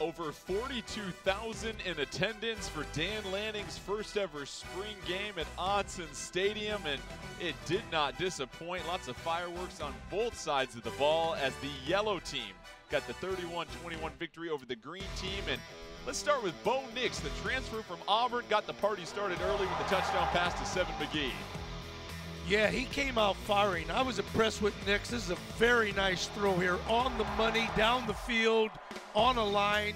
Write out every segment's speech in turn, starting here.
Over 42,000 in attendance for Dan Lanning's first ever spring game at Autzen Stadium, and it did not disappoint. Lots of fireworks on both sides of the ball as the yellow team got the 31 21 victory over the green team. And let's start with Bo Nix, the transfer from Auburn, got the party started early with a touchdown pass to Seven McGee. Yeah, he came out firing. I was impressed with Nix. This is a very nice throw here. On the money, down the field, on a line.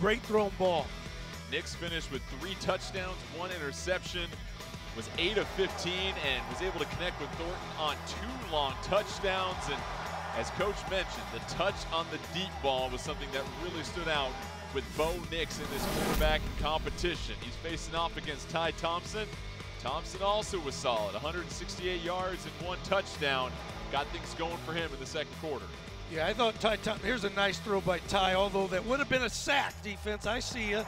Great thrown ball. Nix finished with three touchdowns, one interception, was 8 of 15, and was able to connect with Thornton on two long touchdowns. And as Coach mentioned, the touch on the deep ball was something that really stood out with Bo Nix in this quarterback competition. He's facing off against Ty Thompson. Thompson also was solid, 168 yards and one touchdown. Got things going for him in the second quarter. Yeah, I thought Ty Thompson, here's a nice throw by Ty, although that would have been a sack defense. I see you.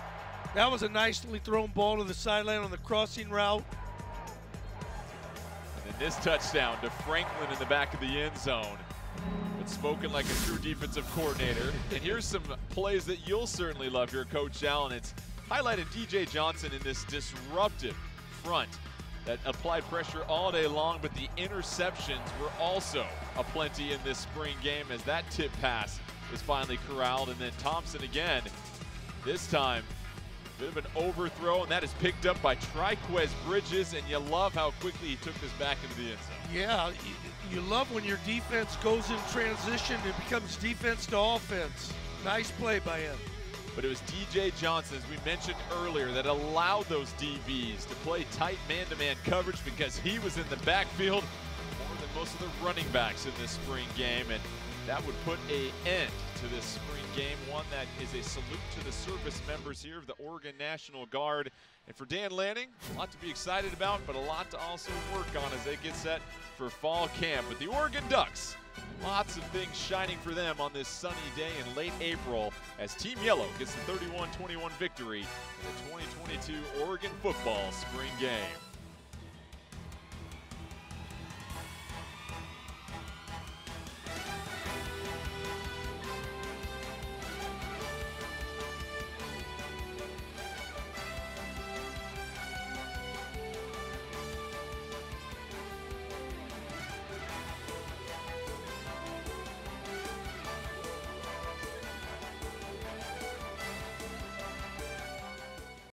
That was a nicely thrown ball to the sideline on the crossing route. And then this touchdown to Franklin in the back of the end zone. But spoken like a true defensive coordinator. and here's some plays that you'll certainly love here, Coach Allen. It's highlighted DJ Johnson in this disruptive front that applied pressure all day long, but the interceptions were also aplenty in this spring game as that tip pass is finally corralled. And then Thompson again, this time, bit of an overthrow, and that is picked up by Trikweze Bridges, and you love how quickly he took this back into the end zone. Yeah, you, love when your defense goes in transition and becomes defense to offense. Nice play by him but it was DJ Johnson, as we mentioned earlier, that allowed those DBs to play tight man-to-man -man coverage because he was in the backfield more than most of the running backs in this spring game, and that would put a end to this spring game, one that is a salute to the service members here of the Oregon National Guard. And for Dan Lanning, a lot to be excited about, but a lot to also work on as they get set for fall camp. But the Oregon Ducks Lots of things shining for them on this sunny day in late April as Team Yellow gets the 31-21 victory in the 2022 Oregon football spring game.